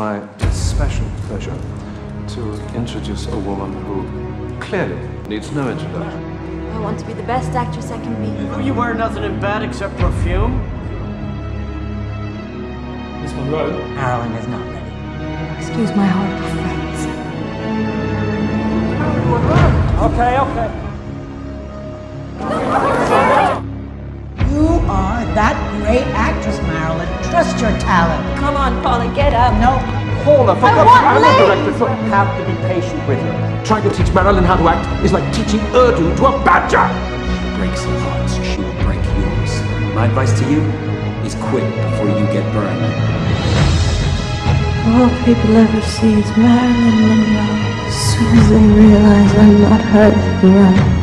My special pleasure to introduce a woman who clearly needs no introduction. I want to be the best actress I can be. Oh, you wear nothing in bed except perfume? Miss Monroe? Marilyn is not ready. Excuse my horrible friends. Okay, okay. Marilyn. Trust your talent. Come on, Polly, get up. No. Paula, for I God's want I'm Lee! director, so have to be patient with her. Trying to teach Marilyn how to act is like teaching Urdu to a badger. break some hearts, she will break yours. My advice to you is quit before you get burned. All people ever see is Marilyn Monroe. As soon as they realize I'm not her, they run.